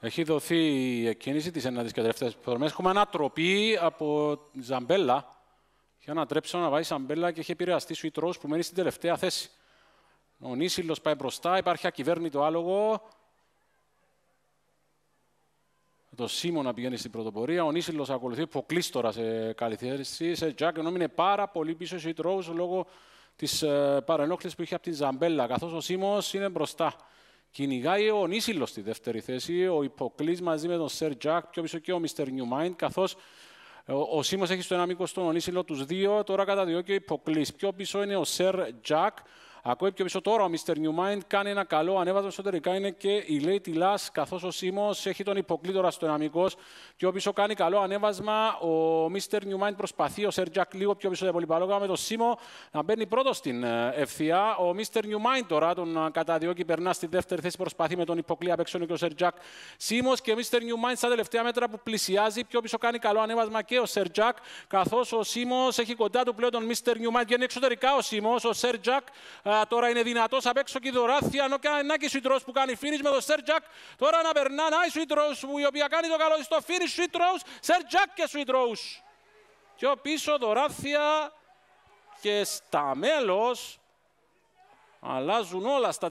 Έχει δοθεί η εκκίνηση της ένατη και τελευταία προδρομέ. Έχουμε ανατροπή από Ζαμπέλα. Είχε ανατρέψει να πάει Ζαμπέλα και έχει επηρεαστεί σου που μένει στην τελευταία θέση. Ο Νίσιλος πάει μπροστά, υπάρχει ακυβέρνητο άλογο. Το Σίμωνα πηγαίνει στην πρωτοπορία. Ο Νίσιλος ακολουθεί υποκλείστορα σε καλή θέση. Σε Τζακ, ενώ είναι πάρα πολύ πίσω ο Σουίτ λόγω της ε, παρενόχλησης που είχε από την Ζαμπέλα. Καθώς ο Σίμως είναι μπροστά. Κυνηγάει ο Νίσιλο στη δεύτερη θέση, ο Υποκλής μαζί με τον Σερ Τζακ, πιο πίσω και ο Μίστερ Νιουμάιντ, καθώς ο, ο Σίμω έχει στο ένα μήκος τον Νίσιλο τους δύο, τώρα καταδιώκει ο Υποκλής. Πιο πίσω είναι ο Σερ Τζακ, Ακούει πιο πίσω τώρα ο Mr. Newmind κάνει ένα καλό ανέβασμα εσωτερικά. Είναι και η Lady Lass, καθώς ο Σίμω έχει τον υποκλήτορα στο εναμικός. Πιο πίσω κάνει καλό ανέβασμα. Ο Mr. Newmind προσπαθεί, ο Sir Jack λίγο πιο πίσω από πολυπαλόγα με τον Σίμω να μπαίνει πρώτος στην ε, ευθεία. Ο Mr. Newmind τώρα τον ε, καταδιώκει, περνά στη δεύτερη θέση, προσπαθεί με τον υποκλή απ' έξω και ο Sir Jack. Σίμω και ο Mr. Newmind στα τελευταία μέτρα που πλησιάζει. Πιο πίσω κάνει καλό ανέβασμα και ο Sir Jack, καθώς ο Σίμω έχει κοντά του πλέον τον Mr. Newmind. Βγαίνει εξωτερικά ο Σίμω, ο Sir Jack τώρα είναι δυνατός απ' έξω και η Δωράθια. Ενώ κάνει και Σουιτρό που κάνει finish με το Σέρτζακ. Τώρα να περνά. Να η Σουιτρό που η οποία κάνει το καλό στο finish. Σουιτρό, Σέρτζακ και Σουιτρό. Πιο πίσω Δωράθια και στα μέλος αλλάζουν όλα στα